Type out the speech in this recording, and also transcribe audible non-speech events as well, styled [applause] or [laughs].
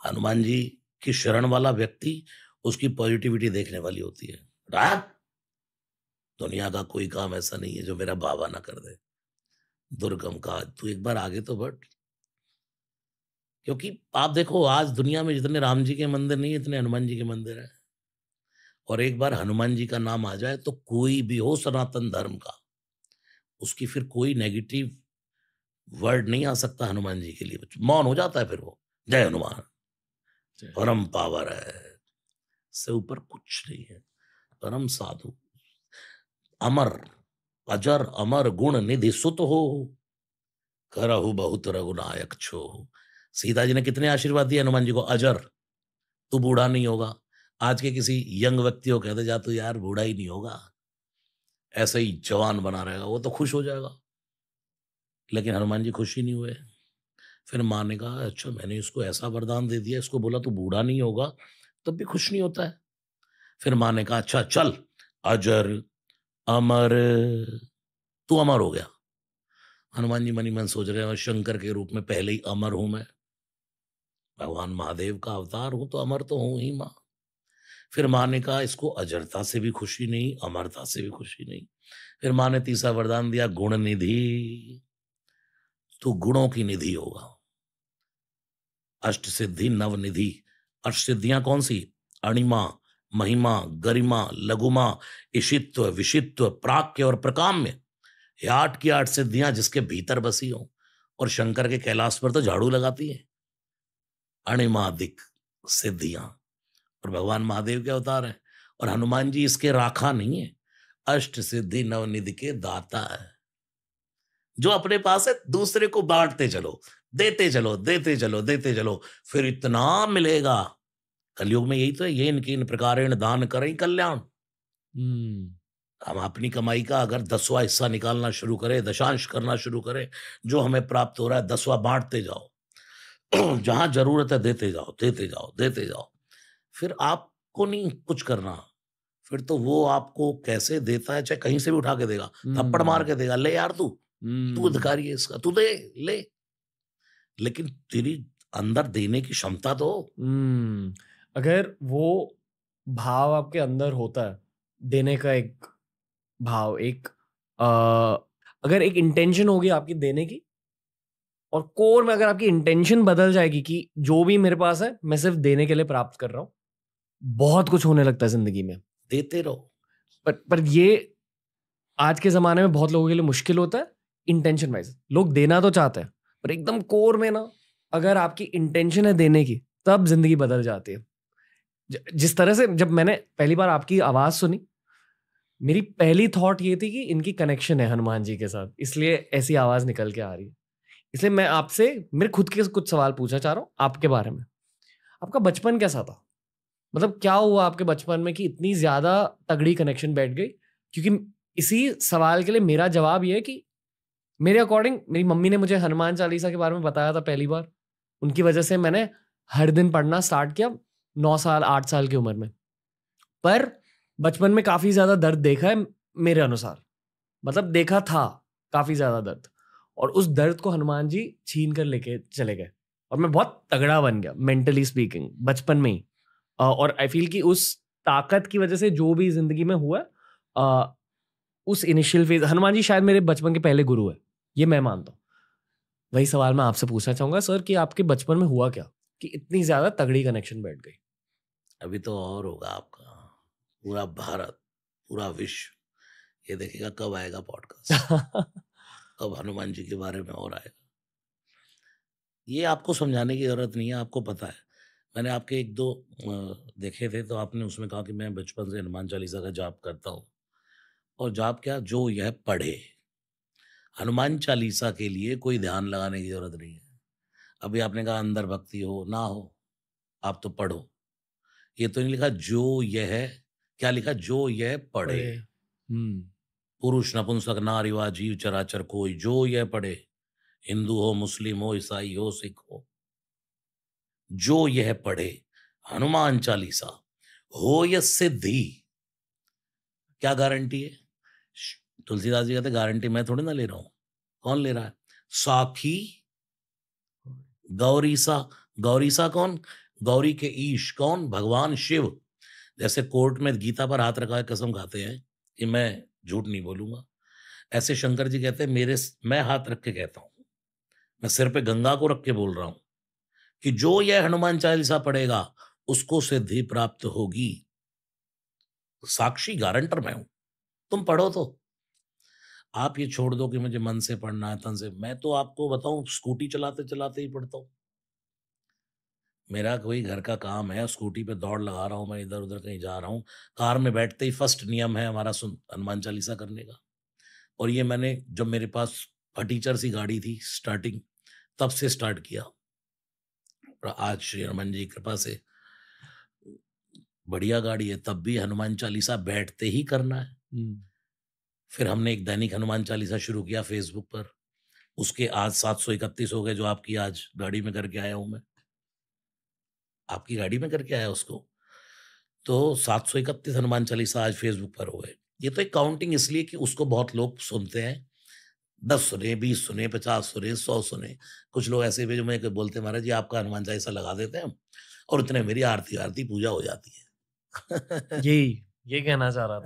हनुमान जी की शरण वाला व्यक्ति उसकी पॉजिटिविटी देखने वाली होती है। रात दुनिया का कोई काम ऐसा नहीं है जो मेरा बाबा ना कर दे। दुर्गम का, तू एक बार आगे तो बढ़। क्योंकि आप देखो, आज दुनिया में जितने राम जी के मंदिर नहीं, इतने हनुमान जी के मंदिर हैं। और एक बार हनुमान जी का नाम आ जाए तो कोई भी हो सनातन धर्म का, उसकी फिर कोई नेगेटिव वर्ड नहीं आ सकता हनुमान जी के लिए। मौन हो जाता है फिर वो। जय हनुमान। परम पावर है से ऊपर कुछ नहीं है। परम साधु, अमर, अजर, अमर गुण निधि सुत हो, करहु बहुत रघुनायक छो सीता जी ने कितने आशीर्वाद दिए हनुमान जी को? अजर, तू बूढ़ा नहीं होगा। आज के किसी यंग व्यक्ति को कहते जा, तू यार बूढ़ा ही नहीं होगा। ऐसे ही जवान बना रहेगा, वो तो खुश हो जाएगा। लेकिन हनुमान जी खुश ही नहीं हुए। फिर माँ ने कहा अच्छा मैंने इसको ऐसा वरदान दे दिया, इसको बोला तू बूढ़ा नहीं होगा, तब भी खुश नहीं होता है। फिर माँ ने कहा अच्छा चल, अजर, अमर, तू अमर हो गया। हनुमान जी मनी मन सोच रहे हैं शंकर के रूप में पहले ही अमर हूँ मैं। भगवान महादेव का अवतार हूँ तो अमर तो हूँ ही माँ। फिर माँ ने कहा, इसको अजरता से भी खुशी नहीं, अमरता से भी खुशी नहीं। फिर माँ ने तीसरा वरदान दिया गुण निधि तू गुणों की निधि होगा। अष्ट सिद्धि नवनिधि। अष्ट सिद्धियाँ कौन सी? अणिमा, महिमा, गरिमा, लघुमा इशित्व विशित्व प्राक्य और प्रकाम्य। ये आठ की आठ सिद्धियाँ जिसके भीतर बसी हो, और शंकर के कैलाश पर तो झाड़ू लगाती है। अणिमादिक सिद्धियाँ। और भगवान महादेव के अवतार हैं, और हनुमान जी इसके राखा नहीं है। अष्ट सिद्धि नवनिधि के दाता है। जो अपने पास है, दूसरे को बांटते चलो। देते चलो देते चलो देते चलो फिर इतना मिलेगा। कलयुग में यही तो है ये इनकी इन प्रकार दान करें कल्याण। हम्म। हम अपनी कमाई का अगर दसवा हिस्सा निकालना शुरू करें दशांश करना शुरू करें जो हमें प्राप्त हो रहा है दसवा बांटते जाओ। [clears throat] जहाँ ज़रूरत है देते जाओ देते जाओ देते जाओ। फिर आपको नहीं कुछ करना। फिर तो वो आपको कैसे देता है चाहे कहीं से भी उठा के देगा थप्पड़ मार के देगा ले यार तू तू अधिकारी है इसका तू दे ले। लेकिन तेरी अंदर देने की क्षमता तो अगर वो भाव आपके अंदर होता है देने का एक भाव एक आ, अगर एक इंटेंशन होगी आपकी देने की और कोर में अगर आपकी इंटेंशन बदल जाएगी कि जो भी मेरे पास है मैं सिर्फ़ देने के लिए प्राप्त कर रहा हूँ बहुत कुछ होने लगता है ज़िंदगी में। देते रहो। पर पर ये आज के जमाने में बहुत लोगों के लिए मुश्किल होता है इंटेंशन वाइज लोग देना तो चाहते हैं। पर एकदम कोर में ना, अगर आपकी इंटेंशन है देने की, तब ज़िंदगी बदल जाती है। जिस तरह से जब मैंने पहली बार आपकी आवाज़ सुनी, मेरी पहली थॉट ये थी कि इनकी कनेक्शन है हनुमान जी के साथ, इसलिए ऐसी आवाज़ निकल के आ रही है। इसलिए मैं आपसे, मेरे खुद के कुछ सवाल पूछना चाह रहा हूँ आपके बारे में। आपका बचपन कैसा था? मतलब क्या हुआ आपके बचपन में कि इतनी ज़्यादा तगड़ी कनेक्शन बैठ गई? क्योंकि इसी सवाल के लिए मेरा जवाब यह है कि मेरे अकॉर्डिंग मेरी मम्मी ने मुझे हनुमान चालीसा के बारे में बताया था पहली बार। उनकी वजह से मैंने हर दिन पढ़ना स्टार्ट किया नौ साल, आठ साल की उम्र में। पर बचपन में काफ़ी ज़्यादा दर्द देखा है मेरे अनुसार। मतलब देखा था, काफ़ी ज़्यादा दर्द। और उस दर्द को हनुमान जी छीन कर लेके चले गए। और मैं बहुत तगड़ा बन गया मेंटली स्पीकिंग बचपन में ही। और आई फील कि उस ताकत की वजह से जो भी ज़िंदगी में हुआ उस इनिशियल फ़ेज़ हनुमान जी शायद मेरे बचपन के पहले गुरु है। ये मैं मानता हूँ। वही सवाल मैं आपसे पूछना चाहूँगा सर कि आपके बचपन में हुआ क्या? कि इतनी ज़्यादा तगड़ी कनेक्शन बैठ गई? अभी तो और होगा आपका। पूरा भारत पूरा विश्व ये देखेगा कब आएगा पॉडकास्ट [laughs] कब हनुमान जी के बारे में और आएगा। ये आपको समझाने की ज़रूरत नहीं है आपको पता है। मैंने आपके एक दो देखे थे तो आपने उसमें कहा कि मैं बचपन से हनुमान चालीसा का जाप करता हूँ। और जाप क्या? जो यह पढ़े। हनुमान चालीसा के लिए कोई ध्यान लगाने की ज़रूरत नहीं है। अभी आपने कहा अंदर भक्ति हो ना हो आप तो पढ़ो। ये तो नहीं लिखा जो यह है। क्या लिखा जो यह पढ़े। हम्म। पुरुष नपुंसक नारीवा जीव चराचर कोई जो यह पढ़े हिंदू हो मुस्लिम हो ईसाई हो सिख हो। जो यह पढ़े हनुमान चालीसा हो यह सिद्धि। क्या गारंटी है? तुलसीदास जी कहते, गारंटी मैं थोड़ी ना ले रहा हूँ। कौन ले रहा है? साखी गौरीसा गौरीसा कौन? गौरी के ईश कौन? भगवान शिव। जैसे कोर्ट में गीता पर हाथ रखा है, कसम खाते हैं कि मैं झूठ नहीं बोलूँगा। ऐसे शंकर जी कहते हैं, मेरे मैं हाथ रख के कहता हूँ, मैं सिर पे गंगा को रख के बोल रहा हूँ कि जो यह हनुमान चालीसा पढ़ेगा, उसको सिद्धि प्राप्त होगी। साक्षी गारंटर मैं हूँ। तुम पढ़ो तो। आप ये छोड़ दो कि मुझे मन से पढ़ना है, तन से। मैं तो आपको बताऊँ, स्कूटी चलाते चलाते ही पढ़ता हूँ। मेरा कोई घर का काम है, स्कूटी पे दौड़ लगा रहा हूँ, मैं इधर उधर कहीं जा रहा हूँ। कार में बैठते ही फ़र्स्ट नियम है हमारा सुन, हनुमान चालीसा करने का। और ये मैंने, जब मेरे पास फटीचर सी गाड़ी थी, स्टार्टिंग, तब से स्टार्ट किया। और आज श्री हनुमान जी कृपा से बढ़िया गाड़ी है, तब भी हनुमान चालीसा बैठते ही करना है। फिर हमने एक दैनिक हनुमान चालीसा शुरू किया फेसबुक पर। उसके आज सात सौ इकतीस हो गए जो आपकी आज गाड़ी में करके आया हूँ मैं। आपकी गाड़ी में करके आया उसको? तो सात सौ इकतीस हनुमान चालीसा आज फेसबुक पर हो गए। ये तो एक काउंटिंग इसलिए कि उसको बहुत लोग सुनते हैं। दस सुने, बीस सुने, पचास सुने, सौ सुने। कुछ लोग ऐसे भी जो मैं बोलते महाराज जी, आपका हनुमान चालीसा लगा देते हैं और इतने मेरी आरती आरती पूजा हो जाती है। जी, ये कहना चाह रहा था।